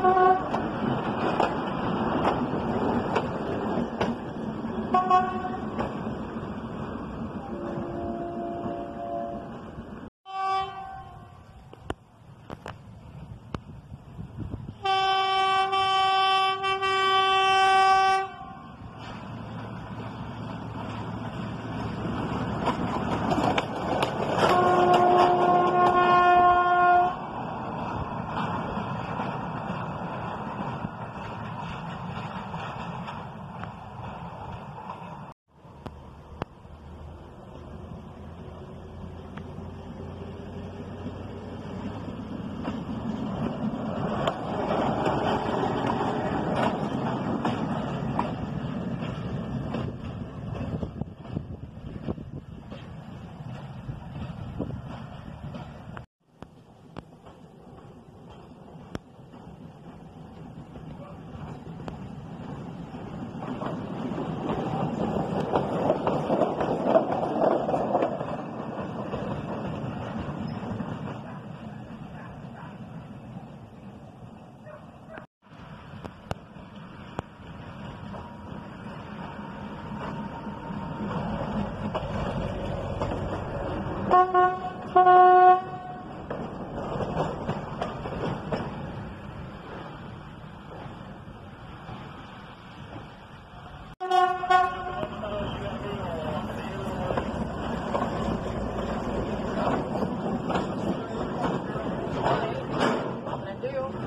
Thank you.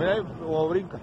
Mira o brinca.